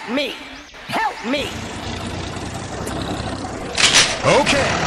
Help me! Help me! Okay.